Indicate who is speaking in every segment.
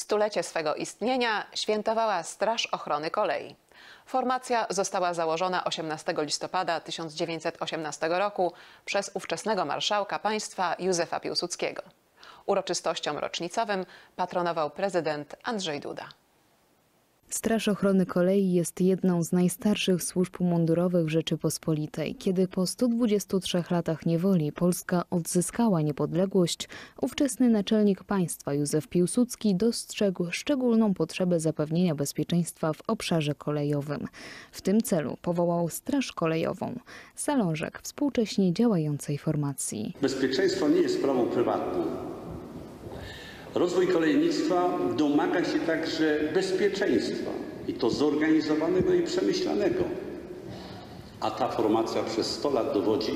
Speaker 1: Stulecie swego istnienia świętowała Straż Ochrony Kolei. Formacja została założona 18 listopada 1918 roku przez ówczesnego marszałka państwa Józefa Piłsudskiego. Uroczystościom rocznicowym patronował prezydent Andrzej Duda.
Speaker 2: Straż Ochrony Kolei jest jedną z najstarszych służb mundurowych w Rzeczypospolitej. Kiedy po 123 latach niewoli Polska odzyskała niepodległość, ówczesny naczelnik państwa Józef Piłsudski dostrzegł szczególną potrzebę zapewnienia bezpieczeństwa w obszarze kolejowym. W tym celu powołał Straż Kolejową, zalążek współcześnie działającej formacji.
Speaker 3: Bezpieczeństwo nie jest sprawą prywatną. Rozwój kolejnictwa domaga się także bezpieczeństwa i to zorganizowanego i przemyślanego. A ta formacja przez 100 lat dowodzi,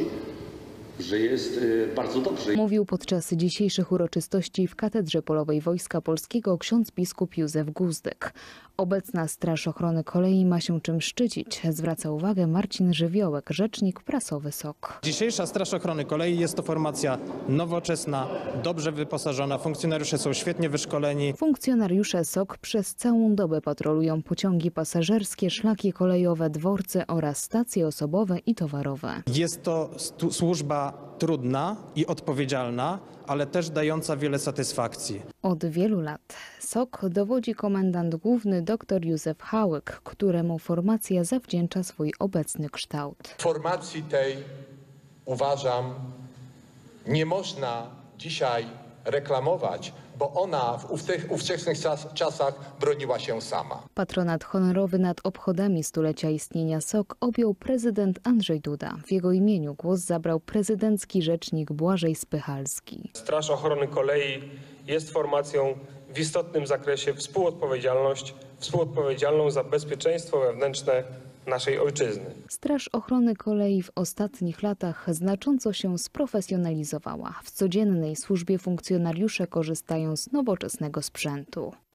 Speaker 3: że jest y, bardzo dobrze.
Speaker 2: Mówił podczas dzisiejszych uroczystości w Katedrze Polowej Wojska Polskiego ksiądz biskup Józef Guzdek. Obecna Straż Ochrony Kolei ma się czym szczycić, zwraca uwagę Marcin Żywiołek, rzecznik prasowy SOK.
Speaker 4: Dzisiejsza Straż Ochrony Kolei jest to formacja nowoczesna, dobrze wyposażona, funkcjonariusze są świetnie wyszkoleni.
Speaker 2: Funkcjonariusze SOK przez całą dobę patrolują pociągi pasażerskie, szlaki kolejowe, dworce oraz stacje osobowe i towarowe.
Speaker 4: Jest to stu- trudna i odpowiedzialna, ale też dająca wiele satysfakcji.
Speaker 2: Od wielu lat SOK dowodzi komendant główny dr Józef Hałyk, któremu formacja zawdzięcza swój obecny kształt.
Speaker 5: formacji tej uważam nie można dzisiaj reklamować, bo ona w ówczes- ówczesnych czas, czasach broniła się sama.
Speaker 2: Patronat honorowy nad obchodami stulecia istnienia SOK objął prezydent Andrzej Duda. W jego imieniu głos zabrał prezydencki rzecznik Błażej Spychalski.
Speaker 6: Straż Ochrony Kolei jest formacją w istotnym zakresie współodpowiedzialność, współodpowiedzialną za bezpieczeństwo wewnętrzne naszej ojczyzny.
Speaker 2: Straż Ochrony Kolei w ostatnich latach znacząco się sprofesjonalizowała. W codziennej służbie funkcjonariusze korzystają z nowoczesnego sprzętu.